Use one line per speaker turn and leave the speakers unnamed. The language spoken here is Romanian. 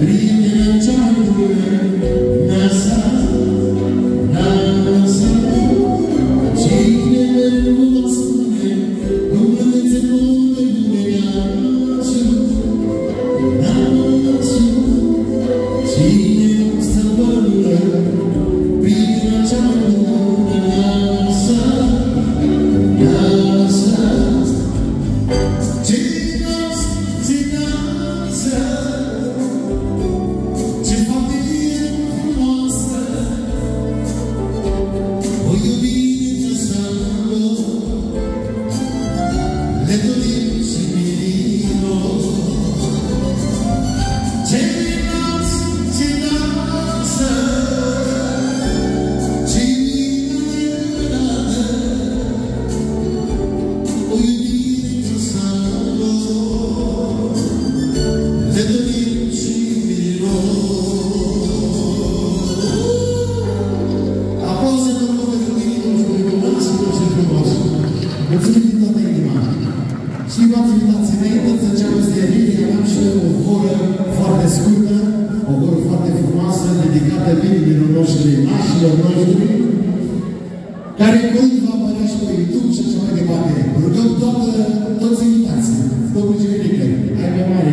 abrir Mulțumim din toată inima. Și v-ați invitat înainte să începem seria, am și o horă foarte scurtă, o horă foarte frumoasă, dedicată binilor noștri, nașilor noștri, care când va apărea și pe YouTube și așa mai departe. Rugăm toată, toți invitații. Domnul Civilică, ai mai mare